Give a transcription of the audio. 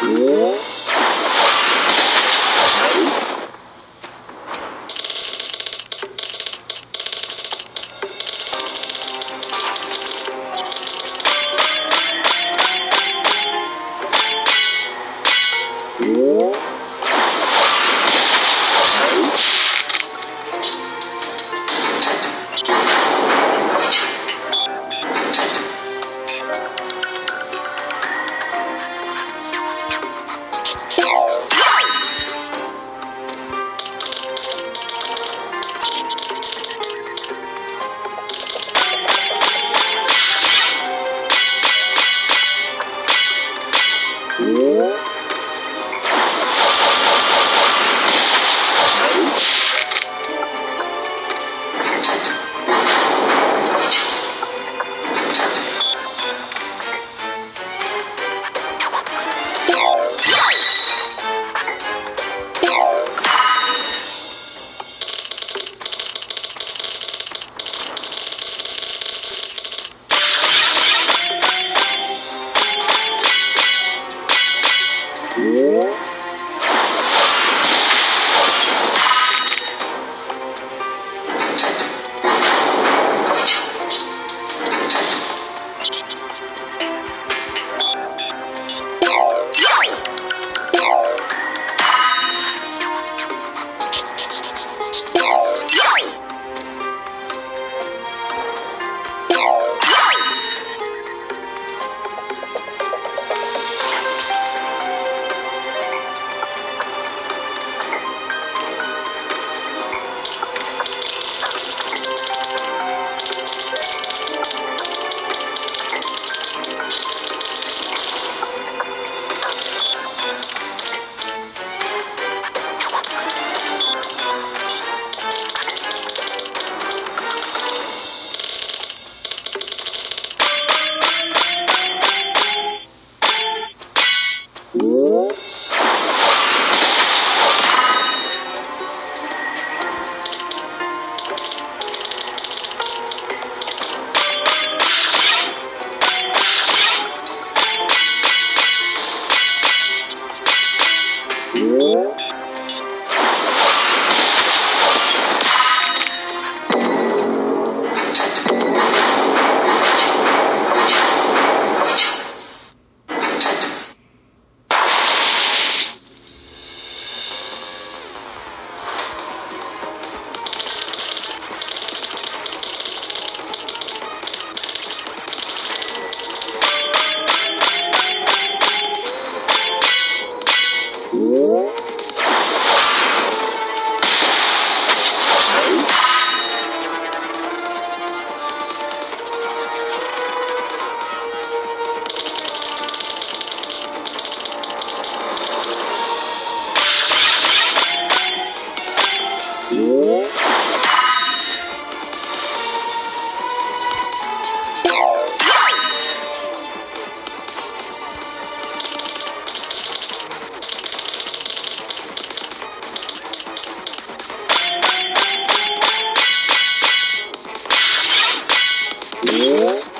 Thank you. Música